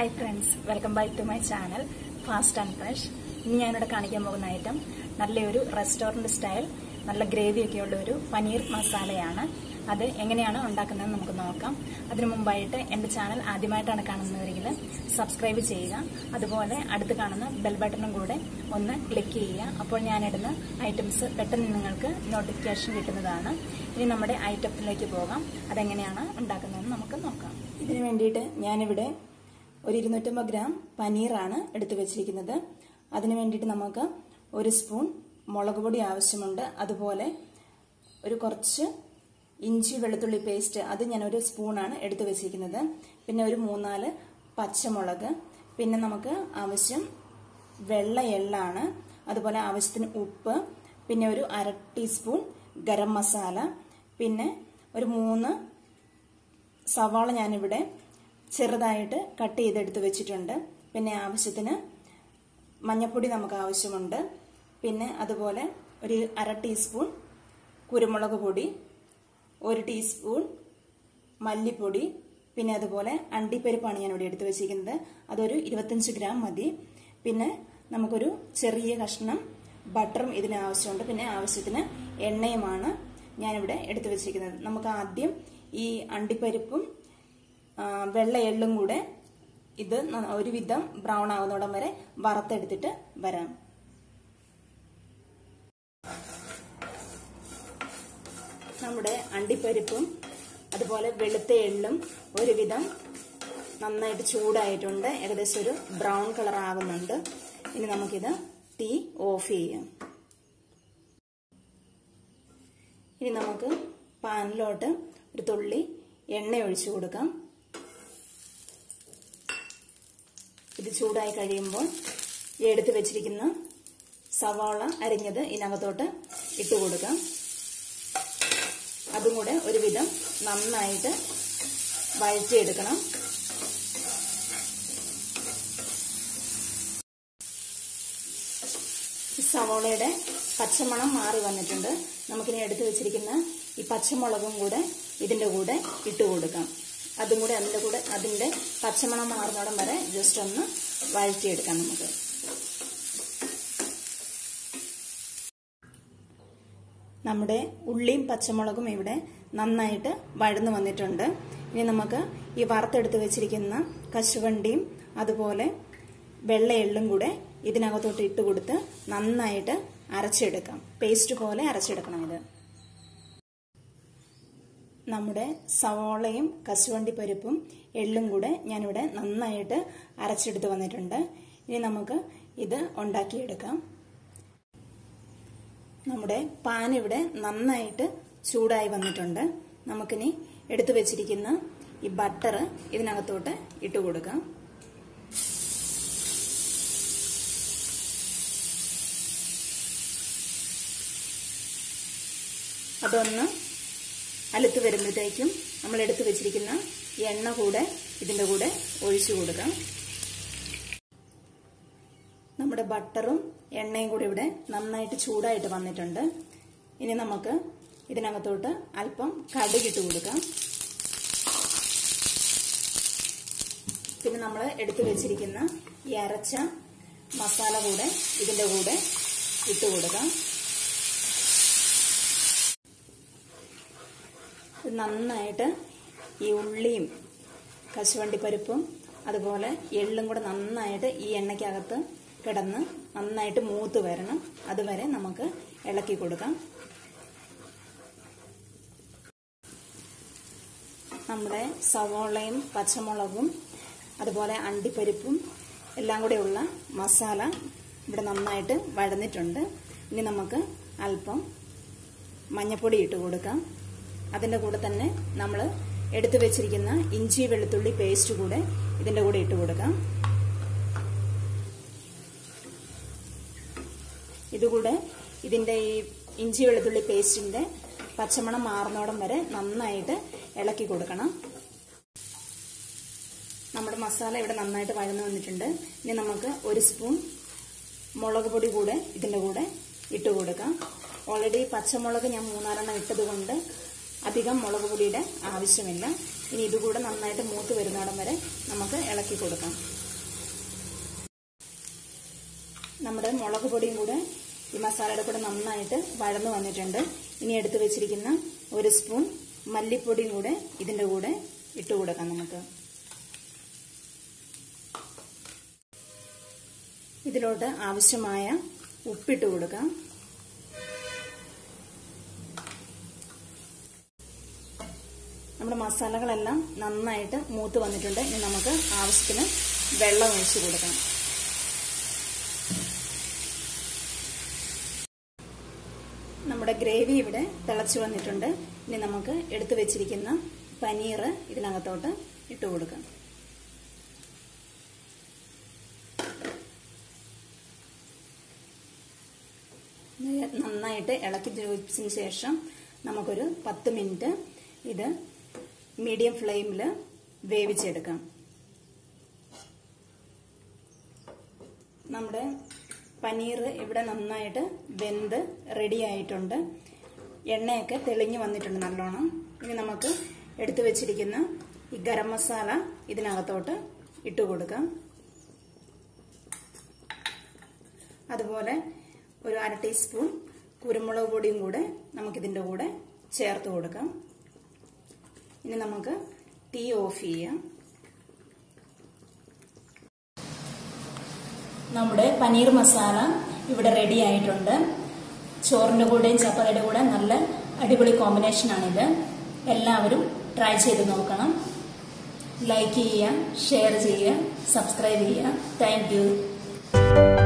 Hi friends welcome back to my channel fast and fresh ഇനി ഞാനിവിടെ കാണിക്കാൻ പോകുന്ന ഐറ്റം നല്ലൊരു റെസ്റ്റോറന്റ് സ്റ്റൈൽ നല്ല ഗ്രേവി ഒക്കെ ഉള്ള ഒരു പനീർ മസാലയാണ് അത് എങ്ങനെയാണ് ഉണ്ടാക്കുന്നതെന്ന് നമുക്ക് നോക്കാം. അതിനു മുമ്പായിട്ട് എന്റെ ചാനൽ ആദ്യമായിട്ടാണ് കാണുന്നതെങ്കിൽ സബ്സ്ക്രൈബ് ചെയ്യുക. അതുപോലെ അടുത്ത് കാണുന്ന ബെൽ ബട്ടണും കൂടെ ഒന്ന് ക്ലിക്ക് ചെയ്യുക. അപ്പോൾ ഞാനിടുന്ന ഐറ്റംസ് പെട്ടെന്ന് നിങ്ങൾക്ക് നോട്ടിഫിക്കേഷൻ കിട്ടുന്നതാണ്. ഇനി നമ്മുടെ ഐറ്റത്തിലേക്ക് പോകാം. അതെങ്ങനെയാണ് ഉണ്ടാക്കുന്നതെന്ന് നമുക്ക് നോക്കാം. ഇതിനു വേണ്ടിയിട്ട് ഞാനിവിടെ ഒരു ഇരുന്നൂറ്റമ്പത് ഗ്രാം പനീറാണ് എടുത്തു വെച്ചിരിക്കുന്നത്. അതിനു വേണ്ടിയിട്ട് നമുക്ക് ഒരു സ്പൂൺ മുളക് പൊടി ആവശ്യമുണ്ട്. അതുപോലെ ഒരു കുറച്ച് ഇഞ്ചി വെളുത്തുള്ളി പേസ്റ്റ് അത് ഞാൻ ഒരു സ്പൂണാണ് എടുത്തു വെച്ചിരിക്കുന്നത്. പിന്നെ ഒരു മൂന്നാൽ പച്ചമുളക്. പിന്നെ നമുക്ക് ആവശ്യം വെള്ള എള്ളാണ്. അതുപോലെ ആവശ്യത്തിന് ഉപ്പ്. പിന്നെ ഒരു അര ടീസ്പൂൺ ഗരം മസാല. പിന്നെ ഒരു മൂന്ന് സവാള ഞാനിവിടെ ചെറുതായിട്ട് കട്ട് ചെയ്തെടുത്ത് വെച്ചിട്ടുണ്ട്. പിന്നെ ആവശ്യത്തിന് മഞ്ഞപ്പൊടി നമുക്ക് ആവശ്യമുണ്ട്. പിന്നെ അതുപോലെ ഒരു അര ടീസ്പൂൺ കുരുമുളക് പൊടി ഒരു ടീസ്പൂൺ മല്ലിപ്പൊടി പിന്നെ അതുപോലെ അണ്ടിപ്പരിപ്പാണ് ഞാൻ ഇവിടെ എടുത്ത് വെച്ചിരിക്കുന്നത്. അതൊരു ഇരുപത്തഞ്ച് ഗ്രാം മതി. പിന്നെ നമുക്കൊരു ചെറിയ കഷ്ണം ബട്ടറും ഇതിന് ആവശ്യമുണ്ട്. പിന്നെ ആവശ്യത്തിന് എണ്ണയുമാണ് ഞാനിവിടെ എടുത്തു വെച്ചിരിക്കുന്നത്. നമുക്ക് ആദ്യം ഈ അണ്ടിപ്പരിപ്പും വെള്ള എള്ളും കൂടെ ഇത് ഒരുവിധം ബ്രൗൺ ആവുന്നോടം വരെ വറുത്തെടുത്തിട്ട് വരാം. നമ്മുടെ അണ്ടിപ്പരിപ്പും അതുപോലെ വെളുത്ത എള്ളും ഒരുവിധം നന്നായിട്ട് ചൂടായിട്ടുണ്ട്. ഏകദേശം ഒരു ബ്രൗൺ കളർ ആകുന്നുണ്ട്. ഇനി നമുക്കിത് തീ ഓഫ് ചെയ്യാം. ഇനി നമുക്ക് പാനിലോട്ട് ഒരു തുള്ളി എണ്ണ ഒഴിച്ചു കൊടുക്കാം. ഇത് ചൂടായി കഴിയുമ്പോൾ എടുത്തു വെച്ചിരിക്കുന്ന സവാള അരിഞ്ഞത് ഇതിനകത്തോട്ട് ഇട്ട് കൊടുക്കാം. അതും കൂടെ ഒരുവിധം നന്നായിട്ട് വഴറ്റിയെടുക്കണം. സവോളയുടെ പച്ചമണം മാറി വന്നിട്ടുണ്ട്. നമുക്കിനി എടുത്തു വെച്ചിരിക്കുന്ന ഈ പച്ചമുളകും കൂടെ ഇതിന്റെ കൂടെ ഇട്ട് കൊടുക്കാം. അതും കൂടെ അതിന്റെ കൂടെ അതിന്റെ പച്ചമണം മാറുന്നോടം വരെ ജസ്റ്റ് ഒന്ന് വഴറ്റിയെടുക്കാം നമുക്ക്. നമ്മുടെ ഉള്ളിയും പച്ചമുളകും ഇവിടെ നന്നായിട്ട് വഴന്നു വന്നിട്ടുണ്ട്. ഇനി നമുക്ക് ഈ വറുത്തെടുത്ത് വെച്ചിരിക്കുന്ന കശുവണ്ടിയും അതുപോലെ വെള്ള എള്ളും കൂടെ ഇതിനകത്തോട്ട് ഇട്ട് കൊടുത്ത് നന്നായിട്ട് അരച്ചെടുക്കാം. പേസ്റ്റ് പോലെ അരച്ചെടുക്കണം ഇത്. നമ്മുടെ സവോളയും കശുവണ്ടി പരിപ്പും എള്ളും കൂടെ ഞാനിവിടെ നന്നായിട്ട് അരച്ചെടുത്ത് വന്നിട്ടുണ്ട്. ഇനി നമുക്ക് ഇത് ഉണ്ടാക്കിയെടുക്കാം. നമ്മുടെ പാൻ ഇവിടെ നന്നായിട്ട് ചൂടായി വന്നിട്ടുണ്ട്. നമുക്കിനി എടുത്തു വെച്ചിരിക്കുന്ന ഈ ബട്ടർ ഇതിനകത്തോട്ട് ഇട്ട് കൊടുക്കാം. അതൊന്ന് അലുത്ത് വരുമ്പോഴത്തേക്കും നമ്മൾ എടുത്തു വെച്ചിരിക്കുന്ന എണ്ണ കൂടെ ഇതിന്റെ കൂടെ ഒഴിച്ചു കൊടുക്കാം. നമ്മുടെ ബട്ടറും എണ്ണയും കൂടി ഇവിടെ നന്നായിട്ട് ചൂടായിട്ട് വന്നിട്ടുണ്ട്. ഇനി നമുക്ക് ഇതിനകത്തോട്ട് അല്പം കടുകിട്ട് കൊടുക്കാം. പിന്നെ നമ്മൾ എടുത്തു വെച്ചിരിക്കുന്ന ഈ അരച്ച മസാല കൂടെ ഇതിന്റെ കൂടെ ഇട്ട് കൊടുക്കാം. നന്നായിട്ട് ഈ ഉള്ളിയും കശുവണ്ടിപ്പരിപ്പും അതുപോലെ എള്ളും കൂടെ നന്നായിട്ട് ഈ എണ്ണയ്ക്കകത്ത് കിടന്ന് നന്നായിട്ട് മൂത്ത് വരണം. അതുവരെ നമുക്ക് ഇളക്കി കൊടുക്കാം. നമ്മുടെ സവോളയും പച്ചമുളകും അതുപോലെ അണ്ടിപ്പരിപ്പും എല്ലാം കൂടെയുള്ള മസാല ഇവിടെ നന്നായിട്ട് വഴന്നിട്ടുണ്ട്. ഇനി നമുക്ക് അല്പം മഞ്ഞപ്പൊടി ഇട്ട് കൊടുക്കാം. അതിന്റെ കൂടെ തന്നെ നമ്മൾ എടുത്തു വെച്ചിരിക്കുന്ന ഇഞ്ചി വെളുത്തുള്ളി പേസ്റ്റ് കൂടെ ഇതിന്റെ കൂടെ ഇട്ട് കൊടുക്കാം. ഇതുകൂടെ ഇതിന്റെ ഈ ഇഞ്ചി വെളുത്തുള്ളി പേസ്റ്റിന്റെ പച്ചമണം മാറുന്നോടം വരെ നന്നായിട്ട് ഇളക്കി കൊടുക്കണം. നമ്മുടെ മസാല ഇവിടെ നന്നായിട്ട് വഴന്നു വന്നിട്ടുണ്ട്. ഇനി നമുക്ക് ഒരു സ്പൂൺ മുളക് പൊടി കൂടെ ഇതിന്റെ കൂടെ ഇട്ട് കൊടുക്കാം. ഓൾറെഡി പച്ചമുളക് ഞാൻ മൂന്നാലെണ്ണം ഇട്ടത് കൊണ്ട് അധികം മുളക് പൊടിയുടെ ആവശ്യമില്ല. ഇനി ഇതുകൂടെ നന്നായിട്ട് മൂത്ത് വരുന്നിടം വരെ നമുക്ക് ഇളക്കി കൊടുക്കാം. നമ്മുടെ മുളക് പൊടിയും കൂടെ ഈ മസാലയുടെ കൂടെ നന്നായിട്ട് വഴന്നു വന്നിട്ടുണ്ട്. ഇനി എടുത്തു വെച്ചിരിക്കുന്ന ഒരു സ്പൂൺ മല്ലിപ്പൊടിയും കൂടെ ഇതിന്റെ കൂടെ ഇട്ട് കൊടുക്കാം നമുക്ക്. ഇതിലോട്ട് ആവശ്യമായ ഉപ്പിട്ട് കൊടുക്കാം. നമ്മുടെ മസാലകളെല്ലാം നന്നായിട്ട് മൂത്ത് വന്നിട്ടുണ്ട്. ഇനി നമുക്ക് ആവശ്യത്തിന് വെള്ളം ഒഴിച്ചു കൊടുക്കണം. നമ്മുടെ ഗ്രേവി ഇവിടെ തിളച്ചു വന്നിട്ടുണ്ട്. ഇനി നമുക്ക് എടുത്തു വെച്ചിരിക്കുന്ന പനീർ ഇതിനകത്തോട്ട് ഇട്ട് കൊടുക്കാം. നന്നായിട്ട് ഇളക്കി യോജിച്ചതിന് ശേഷം നമുക്കൊരു പത്ത് മിനിറ്റ് ഇത് മീഡിയം ഫ്ലെയിമിൽ വേവിച്ചെടുക്കാം. നമ്മുടെ പനീർ ഇവിടെ നന്നായിട്ട് വെന്ത് റെഡി ആയിട്ടുണ്ട്. എണ്ണയൊക്കെ തെളിഞ്ഞു വന്നിട്ടുണ്ട് നല്ലോണം. ഇനി നമുക്ക് എടുത്തു വെച്ചിരിക്കുന്ന ഈ ഗരം മസാല ഇതിനകത്തോട്ട് ഇട്ട് കൊടുക്കാം. അതുപോലെ ഒരു അര ടീസ്പൂൺ കുരുമുളക് പൊടിയും കൂടെ നമുക്കിതിന്റെ കൂടെ ചേർത്ത് കൊടുക്കാം. ഇനി നമുക്ക് തീ ഓഫ് ചെയ്യാം. നമ്മുടെ പനീർ മസാല ഇവിടെ റെഡി ആയിട്ടുണ്ട്. ചോറിന്റെ കൂടെയും ചപ്പാത്തിയുടെ കൂടെ നല്ല അടിപൊളി കോമ്പിനേഷനാണിത് എല്ലാവരും ട്രൈ ചെയ്ത് നോക്കണം. ലൈക്ക് ചെയ്യുക ഷെയർ ചെയ്യുക സബ്സ്ക്രൈബ് ചെയ്യുക. താങ്ക്